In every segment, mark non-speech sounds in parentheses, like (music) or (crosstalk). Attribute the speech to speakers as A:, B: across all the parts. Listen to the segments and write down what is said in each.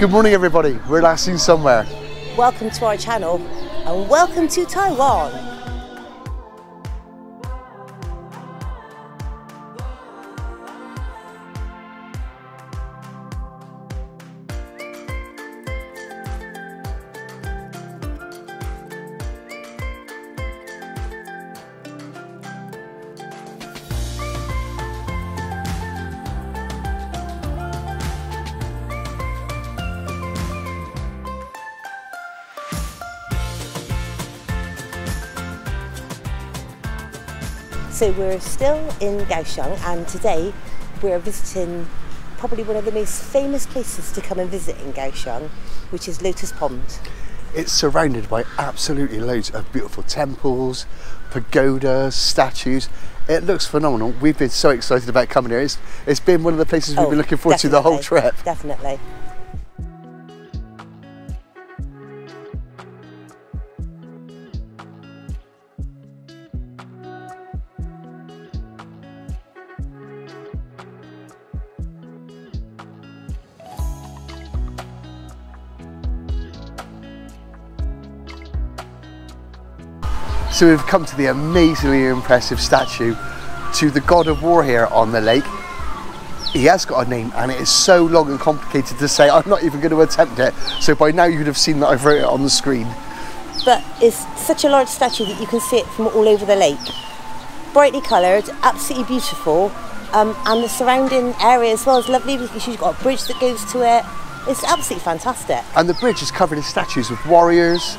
A: Good morning everybody, we're last seen somewhere.
B: Welcome to our channel and welcome to Taiwan. So we're still in Kaohsiung and today we're visiting probably one of the most famous places to come and visit in Kaohsiung, which is Lotus Pond.
A: It's surrounded by absolutely loads of beautiful temples, pagodas, statues. It looks phenomenal. We've been so excited about coming here. It's, it's been one of the places we've
B: Oh,
A: been looking forward to the whole trip.
B: Definitely.
A: So we've come to the amazingly impressive statue to the god of war here on the lake. He has got a name and it is so long and complicated to say I'm not even going to attempt it. So by now you'd have seen that I've wrote it on the screen.
B: But it's such a large statue that you can see it from all over the lake. Brightly coloured, absolutely beautiful, um, and the surrounding area as well is lovely because you've got a bridge that goes to it. It's absolutely fantastic.
A: And the bridge is covered in statues of warriors.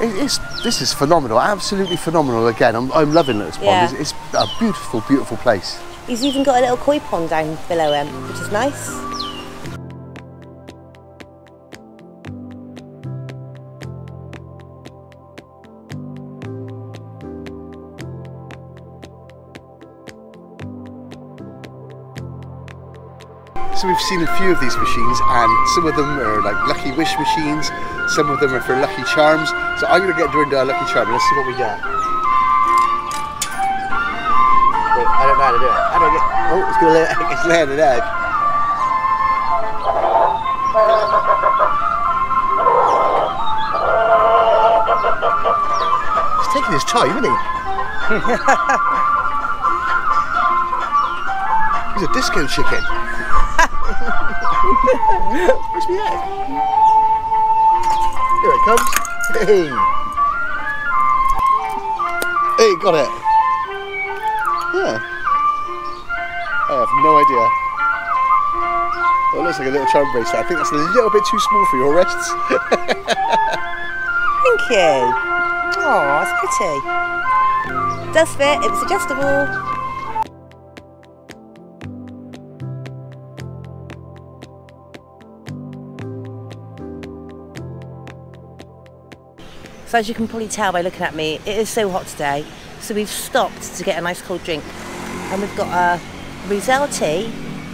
A: It- It's, this is phenomenal, absolutely phenomenal again. I'm, I'm loving this Pond.
B: Yeah.
A: It's, it's a beautiful, beautiful place.
B: He's even got a little koi pond down below him, which is nice.
A: We've seen a few of these machines and some of them are like lucky wish machines, some of them are for lucky charms. So I'm going to get to a lucky charm let's see what we get. Wait, I don't know how to do it. I don't get... Oh, it's going to lay, it's laying an egg. He's taking his time, isn't he? (laughs) He's a disco chicken. Where's my egg? Here it comes. Hey. Hey, got it. Yeah. I have no idea. Well, it looks like a little charm bracelet. I think that's a little bit too small for your wrists. (laughs)
B: Thank you. Oh, that's pretty. Does fit, it's adjustable. So as you can probably tell by looking at me, it is so hot today. So we've stopped to get a nice cold drink. And we've got a Roselle tea,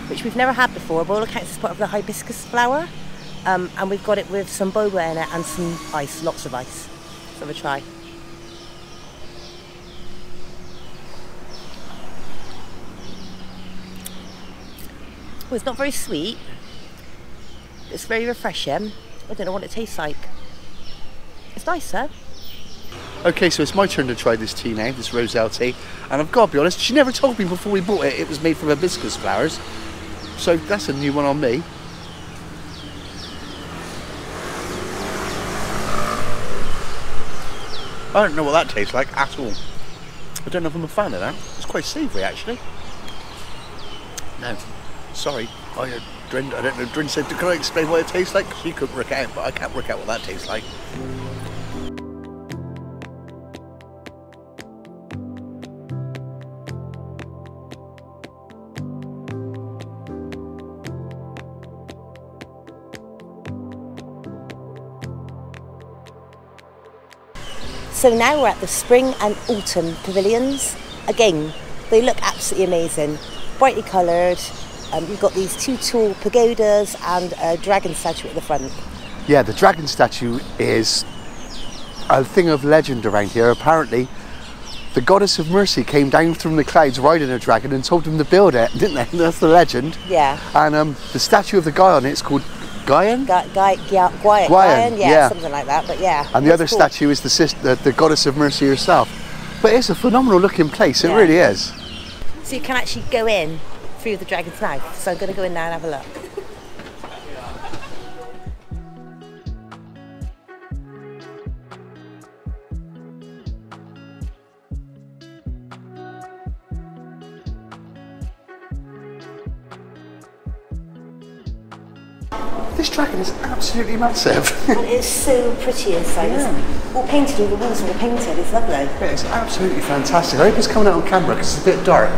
B: which we've never had before, but all accounts is part of the hibiscus flower. Um, and we've got it with some boba in it and some ice, lots of ice. So have a try. Oh, it's not very sweet. It's very refreshing. I don't know what it tastes like. It's nice, sir.
A: Okay, so it's my turn to try this tea now, this Roselle tea. And I've got to be honest, she never told me before we bought it it was made from hibiscus flowers. So that's a new one on me. I don't know what that tastes like at all. I don't know if I'm a fan of that. It's quite savoury actually. No, sorry. I, uh, Drin, I don't know. Drin said, can I explain what it tastes like? She couldn't work out, but I can't work out what that tastes like.
B: So now we're at the spring and autumn pavilions. Again, they look absolutely amazing. Brightly coloured. Um, you've got these two tall pagodas and a dragon statue at the front.
A: Yeah, the dragon statue is a thing of legend around here. Apparently, the goddess of mercy came down from the clouds riding a dragon and told them to build it, (laughs) didn't they? That's the legend.
B: Yeah.
A: And um, the statue of the guy on it is called Gaian?
B: Guy, Guy, Guy, Guy,
A: Guyan,
B: yeah,
A: yeah.
B: something like that. But yeah.
A: And the other
B: cool.
A: statue is the, sister, the the goddess of mercy herself. But it's a phenomenal looking place. It
B: Yeah.
A: really is.
B: So you can actually go in through the dragon's mouth. So I'm going to go in now and have a look.
A: Dragon is absolutely massive. (laughs)
B: And it's so pretty inside. It's all painted, all the walls are all painted. It's lovely.
A: it's absolutely fantastic. I hope it's coming out on camera because it's a bit dark.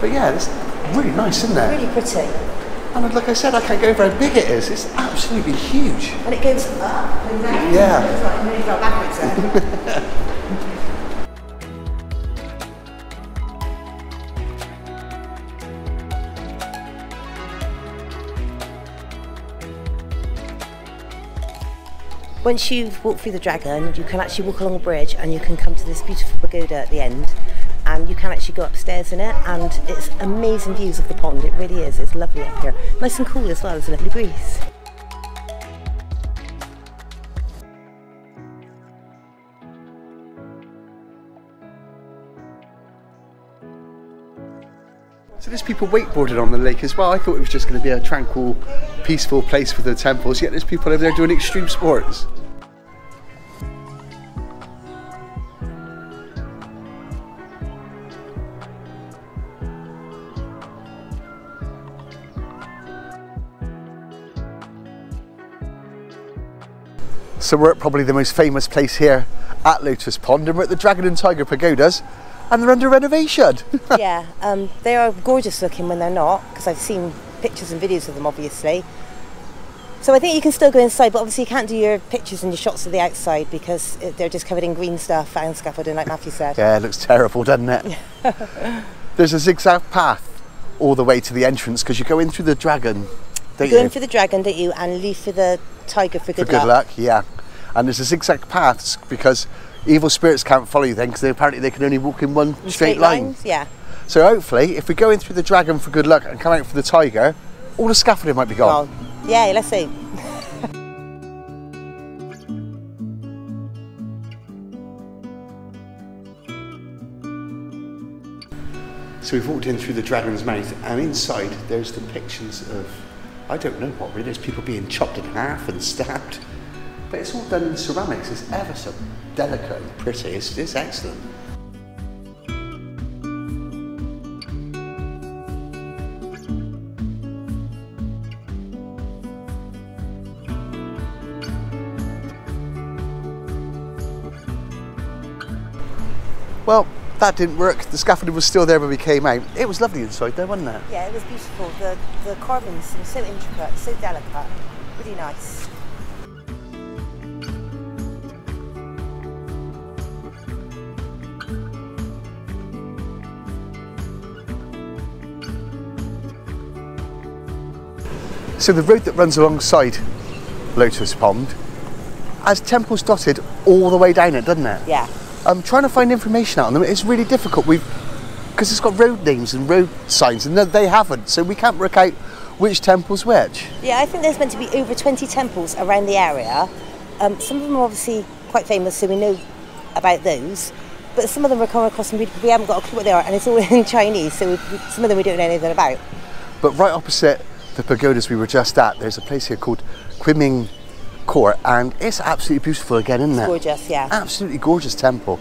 A: But yeah, it's really nice, isn't it?
B: Really pretty.
A: And like I said, I can't go over how big it is. It's absolutely huge.
B: And it goes up and down.
A: Yeah.
B: It's like backwards (laughs) Once you've walked through the dragon, you can actually walk along a bridge and you can come to this beautiful pagoda at the end. And you can actually go upstairs in it, and it's amazing views of the pond. It really is. It's lovely up here. Nice and cool as well. There's a lovely breeze.
A: So there's people wakeboarding on the lake as well. I thought it was just going to be a tranquil, peaceful place for the temples, yet there's people over there doing extreme sports. So we're at probably the most famous place here at Lotus Pond, and we're at the Dragon and Tiger Pagodas, and they're under renovation. (laughs)
B: yeah, um, they are gorgeous looking when they're not, because I've seen pictures and videos of them, obviously. So I think you can still go inside, but obviously you can't do your pictures and your shots of the outside because they're just covered in green stuff and scaffolding, like Matthew said.
A: Yeah, it looks terrible, doesn't it? (laughs) There's a zigzag path all the way to the entrance because you go in through the dragon. Don't
B: Go
A: you?
B: in for the dragon, don't you, and leave for the tiger for
A: For
B: good,
A: good luck, yeah. And there's a zigzag paths because evil spirits can't follow you then because apparently they can only walk in one
B: In
A: straight, line.
B: lines, yeah.
A: So hopefully, if we go in through the dragon for good luck and come out for the tiger, all the scaffolding might be gone.
B: Well, yeah, let's see.
A: So we've walked in through the dragon's mouth, and inside there's depictions of, I don't know what really, there's people being chopped in half and stabbed. But it's all done in ceramics, it's ever so delicate and pretty, it's, it's excellent. Well, that didn't work. The scaffolding was still there when we came out. It was lovely inside there, wasn't it?
B: Yeah, it was beautiful. The, the carvings seem so intricate, so delicate. Really nice.
A: So the road that runs alongside Lotus Pond has temples dotted all the way down it, doesn't it?
B: Yeah.
A: I'm trying to find information out on them. It's really difficult. We've because it's got road names and road signs, and they haven't, so we can't work out which temple's which.
B: Yeah, I think there's meant to be over 20 temples around the area. Um, some of them are obviously quite famous, so we know about those. But some of them we're coming across and we, we haven't got a clue what they are, and it's all (laughs) in Chinese, so we- some of them we don't know anything about.
A: But right opposite the pagodas we were just at, there's a place here called Quiming Court, and it's absolutely beautiful again, isn't it?
B: Gorgeous, yeah.
A: Absolutely gorgeous temple.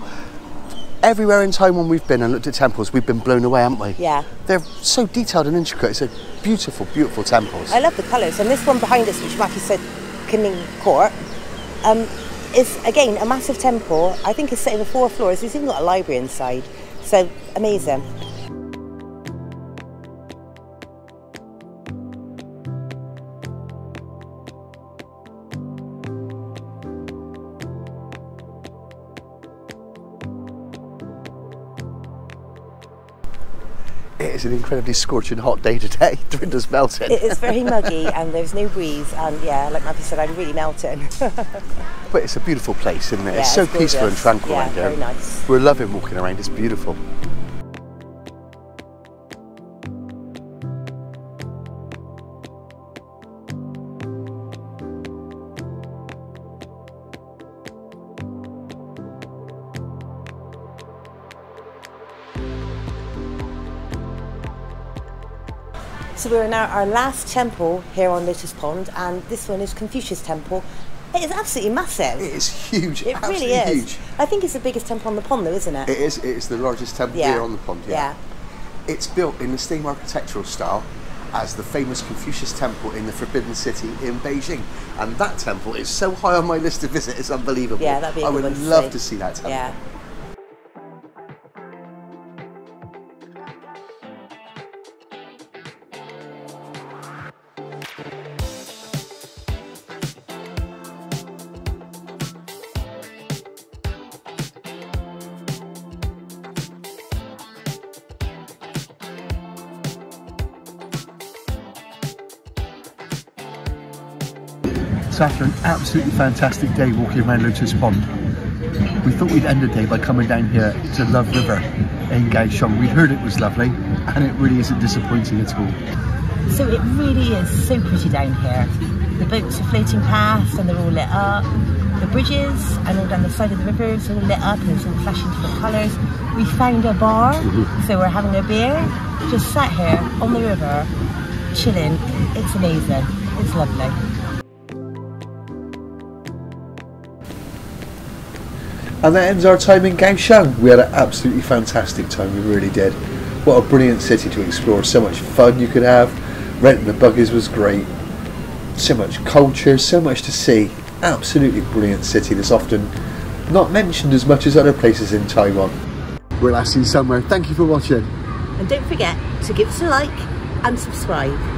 A: Everywhere in time when we've been and looked at temples, we've been blown away, haven't we?
B: Yeah.
A: They're so detailed and intricate. It's a beautiful, beautiful temples.
B: I love the colours, and this one behind us, which Matthew said, Kiming Court, um, is again a massive temple. I think it's set over four floors. It's even got a library inside, so amazing.
A: It is an incredibly scorching hot day today. (laughs) Dorinda's melting.
B: It is very muggy, and there's no breeze, and yeah, like Matthew said, I'm really melting. (laughs)
A: But it's a beautiful place, isn't it?
B: Yeah,
A: it's so
B: it's
A: peaceful and tranquil
B: Yeah,
A: around here.
B: very nice.
A: We're loving walking around. It's beautiful.
B: We're now our, our last temple here on Lotus Pond, and this one is Confucius Temple. It is absolutely massive.
A: It is huge.
B: It really is.
A: huge.
B: I think it's the biggest temple on the pond, though, isn't it?
A: It is. It is the largest temple
B: Yeah.
A: here on the pond. Yeah. It's built in the same architectural style as the famous Confucius Temple in the Forbidden City in Beijing, and that temple is so high on my list to visit. It's unbelievable.
B: Yeah, that'd be
A: I would
B: one to
A: love
B: see.
A: to see that temple.
B: Yeah.
C: It's after an absolutely fantastic day walking around Lotus Pond. We thought we'd end the day by coming down here to Love River in Kaohsiung. We'd heard it was lovely and it really isn't disappointing at all.
B: So it really is so pretty down here. The boats are floating past and they're all lit up. The bridges and all down the side of the river are all lit up and it's all flashing different colours. We found a bar, mm-hmm. so we're having a beer. Just sat here on the river, chilling. It's amazing. It's lovely.
A: And that ends our time in Kaohsiung. We had an absolutely fantastic time, we really did. What a brilliant city to explore, so much fun you could have. Renting the buggies was great. So much culture, so much to see. Absolutely brilliant city that's often not mentioned as much as other places in Taiwan. We'll see you somewhere. Thank you for watching.
B: And don't forget to give us a like and subscribe.